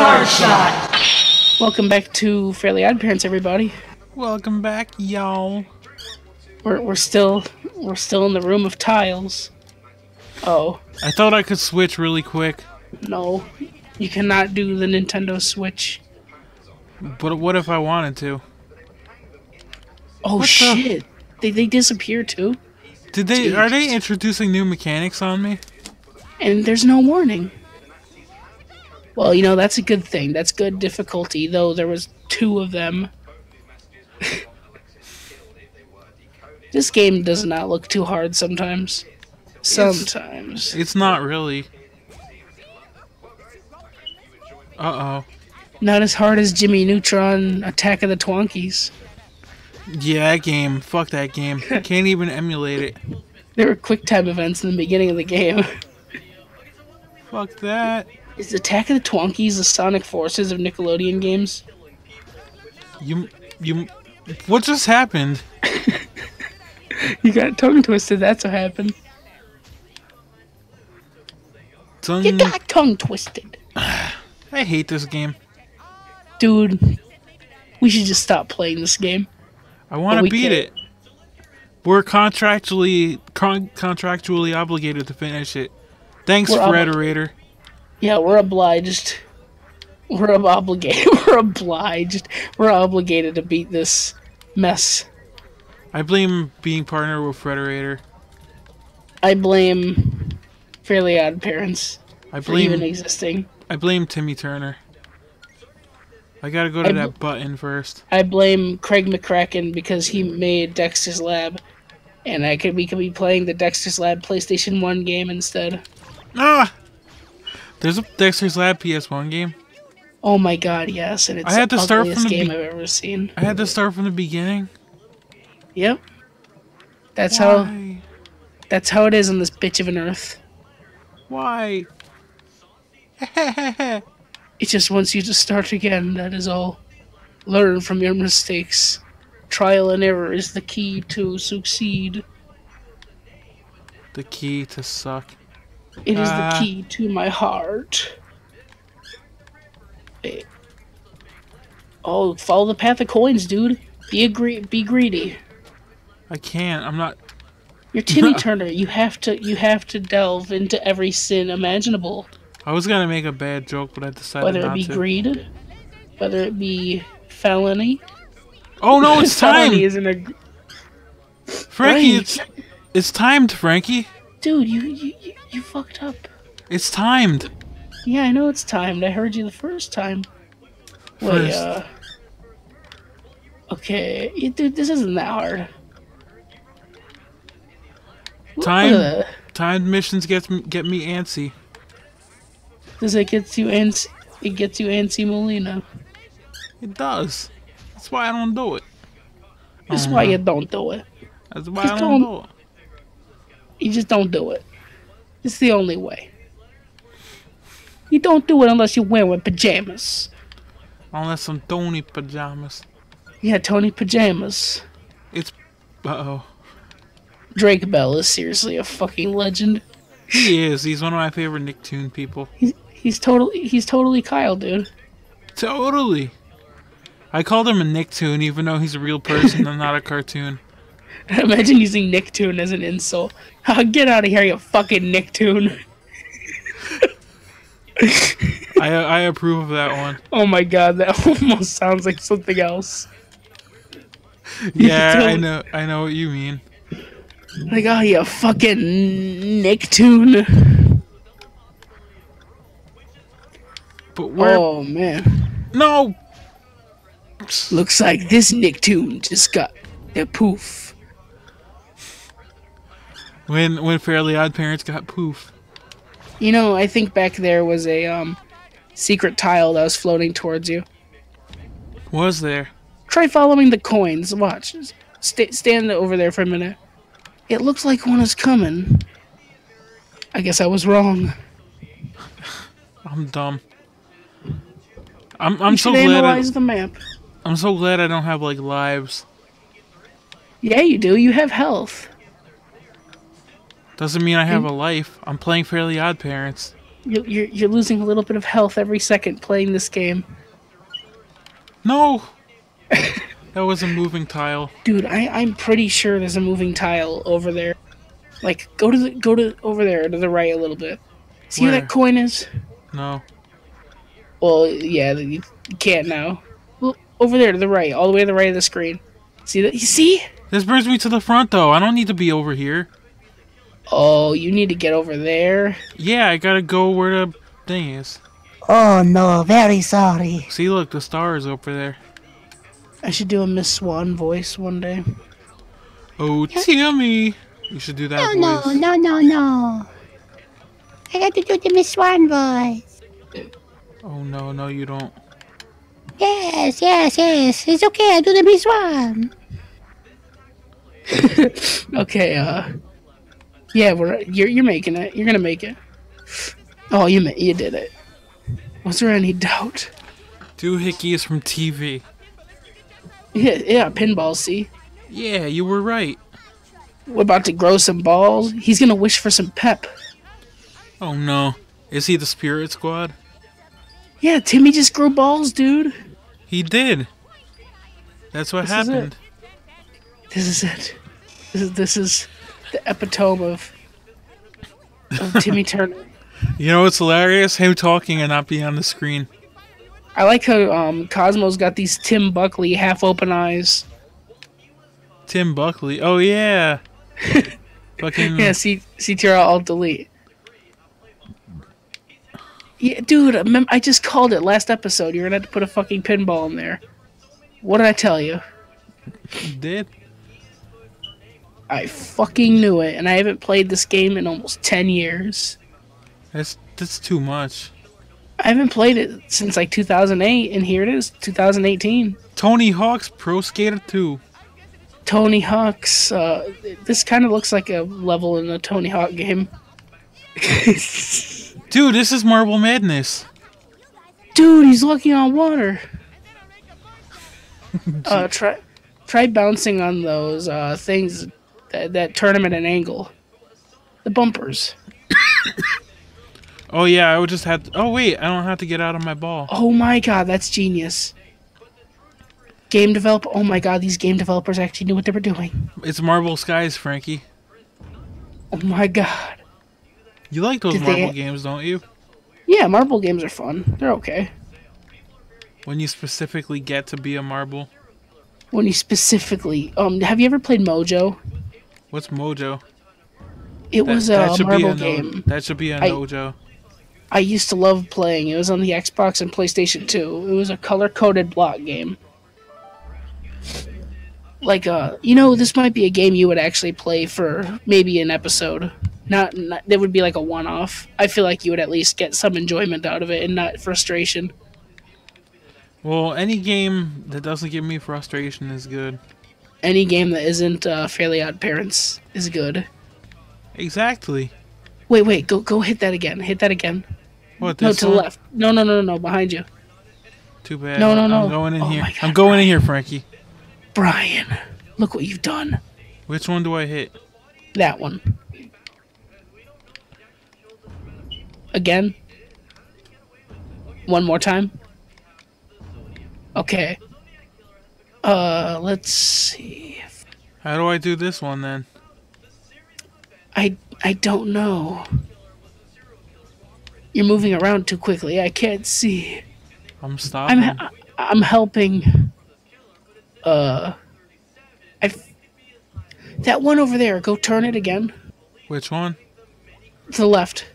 Retard Shot. Welcome back to Fairly Odd Parents, everybody. Welcome back, y'all. We're, we're still we're still in the room of tiles. Oh I thought I could switch really quick, no, you cannot do the Nintendo Switch. but what if I wanted to? Oh What the- shit! They they disappear too, Did they? Are they introducing new mechanics on me? and there's no warning. Well, you know that's a good thing. That's good difficulty, though. There was two of them. this game does not look too hard sometimes. Sometimes. It's not really. Uh oh. Not as hard as Jimmy Neutron Attack of the Twonkies. Yeah, that game. Fuck that game. Can't even emulate it. There were quick time events in the beginning of the game. Fuck that. Is Attack of the Twonkies the Sonic Forces of Nickelodeon games? You, you. What just happened? You got tongue twisted, that's what happened. Tongue- You got tongue twisted. I hate this game. Dude, we should just stop playing this game. I want to beat can't. it. We're contractually con- contractually obligated to finish it. Thanks, Frederator. Yeah, we're obliged. We're ob- obligated. We're obliged. We're obligated to beat this mess. I blame being partner with Frederator. I blame Fairly Odd Parents I for even existing. I blame Timmy Turner. I gotta go to I that button first. I blame Craig McCracken because he made Dexter's Lab, and I could we could be playing the Dexter's Lab PlayStation One game instead. Ah! There's a Dexter's Lab PS1 game. Oh my god, yes, and it's I had the to start from the game I've ever seen. I had to start from the beginning. Yep, that's how Why? that's how it is on this bitch of an earth. Why? It just wants you to start again. That is all. Learn from your mistakes. Trial and error is the key to succeed. the key to suck. It is Ah. the key to my heart. Wait. Oh, follow the path of coins, dude. Be a gre- be greedy. I can't. I'm not. You're Timmy Turner. You have to you have to delve into every sin imaginable. I was gonna make a bad joke, but I decided Whether it be to. greed, whether it be felony. Oh no, it's felony time, isn't a Frankie. Right. It's it's timed, Frankie. Dude. You, you you you fucked up. It's timed. Yeah, I know it's timed. I heard you the first time. Wait, First. uh. Okay, yeah, dude, this isn't that hard. Time-. Timed missions get me, get me antsy. Does it get you antsy? It gets you antsy Molina. It does. That's why I don't do it. That's why you don't do it. That's why Just I don't don't- do it. You just don't do it. It's the only way. You don't do it unless you're wearing pajamas. Unless some Tony pajamas. Yeah, Tony pajamas. It's. Uh oh. Drake Bell is seriously a fucking legend. He is. He's one of my favorite Nicktoon people. He's he's totally he's totally Kyle, dude. Totally. I called him a Nicktoon even though he's a real person and not a cartoon. Imagine using Nicktoon as an insult. Oh, get out of here, you fucking Nicktoon. I I approve of that one. Oh my god, that almost sounds like something else. Yeah, I know I know what you mean. Like, oh, you fucking Nicktoon. But where Oh man. No Looks like this Nicktoon just got the poof. When when Fairly Odd Parents got poof. You know, I think back there was a um secret tile that was floating towards you. Was there? Try following the coins. Watch. St- stand over there for a minute. It looks like one is coming. I guess I was wrong. I'm dumb. I'm I'm You so glad I, analyze the map. I'm so glad I don't have like lives. Yeah, you do. You have health. Doesn't mean I have a life. I'm playing Fairly Odd Parents. You're, you're you're losing a little bit of health every second playing this game, No! that was a moving tile. dude. I I'm pretty sure there's a moving tile over there. Like go to the go to over there to the right a little bit. See where Where? that coin is? No. Well, yeah, you can't now. Well, over there to the right, all the way to the right of the screen. See that? You see? This brings me to the front, though. I don't need to be over here. Oh, you need to get over there. Yeah, I gotta go where the thing is. Oh no, very sorry. See, look, the star is over there. I should do a Miss Swan voice one day. Oh, Timmy! You should do that No, voice. no, no, no, no. I got to do the Miss Swan voice. Oh, no, no, you don't. Yes, yes, yes. It's okay. I do the Miss Swan. Okay, uh, yeah, we're you're you're making it. You're gonna make it. Oh, you you did it. Was there any doubt? Doohickey is from TV. Yeah, yeah, pinball. See, Yeah, you were right. we're about to grow some balls. He's gonna wish for some pep. Oh, no. Is he the Spirit Squad? Yeah, Timmy just grew balls, dude. He did. That's what This is happened. This is it. This is this is the epitome of of Timmy Turner. You know what's hilarious? Him talking and not being on the screen. I like how um, Cosmo's got these Tim Buckley half open eyes. Tim Buckley. Oh, yeah. Fucking. Yeah, C CTR Alt Delete. Yeah, dude, I just called it last episode. You're gonna have to put a fucking pinball in there. What did I tell you? did. I fucking knew it, and I haven't played this game in almost ten years. That's, that's too much. I haven't played it since like 2008, and here it is, 2018. Tony Hawk's Pro Skater 2. Tony Hawk's. Uh, this kind of looks like a level in a Tony Hawk game. Dude, this is Marble Madness. Dude, he's looking on water. uh, try, try bouncing on those uh, things that, that turn him at an angle. The bumpers. Oh, yeah, I would just have to. Oh, wait, I don't have to get out of my ball. Oh my god, that's genius. Game develop. Oh my god, these game developers actually knew what they were doing. It's Marble Skies, Frankie. Oh my god. You like those Did they- marble games, don't you? Yeah, marble games are fun. They're okay. When you specifically get to be a marble. When you specifically, um, have you ever played Mojo? What's Mojo? It That, was that a should be marble a no, game. That should be a I- Mojo. I used to love playing. It was on the Xbox and PlayStation 2. It was a color coded block game. Like, uh, you know, this might be a game you would actually play for maybe an episode. Not, not that would be like a one off. I feel like you would at least get some enjoyment out of it and not frustration. Well, any game that doesn't give me frustration is good. Any game that isn't uh, Fairly Odd Parents is good. Exactly. Wait, wait, go go hit that again. Hit that again. What? No, to the left. No, no, no, no, behind you. Too bad. No, no, no. I'm going in Oh here. God, I'm going in here, Frankie. Brian, look what you've done. Which one do I hit? That one. Again? One more time? Okay. Uh, let's see. How do I do this one then? I I don't know. You're moving around too quickly. I can't see. I'm stopping. I'm I'm helping. Uh, I. That one over there. Go turn it again Which one? to the left.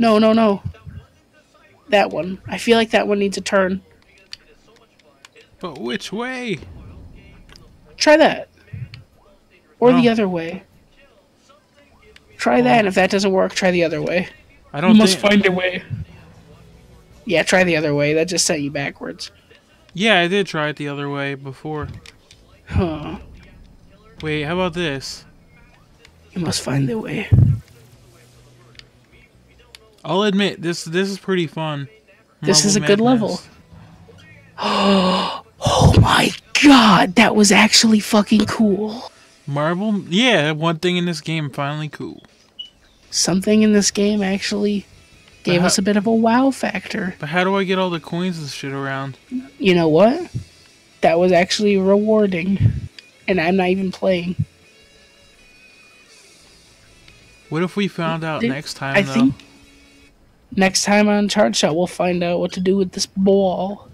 No, no, no. That one. I feel like that one needs a turn. But which way? Try that. Or the other way. Try that, and if that doesn't work, try the other way. I don't think. find a way. Yeah, try the other way. That just sent you backwards. Yeah, I did try it the other way before. Huh. Wait, how about this? You must find the way. I'll admit this. This is pretty fun. This is a good level. My god, that was actually fucking cool. Marvel, Yeah, one thing in this game finally cool. Something in this game actually Gave how- us a bit of a wow factor. But how do I get all the coins and shit around? You know what? That was actually rewarding. And I'm not even playing. What if we found out There- next time I though? think next time on Charge Shot, we'll find out what to do with this ball.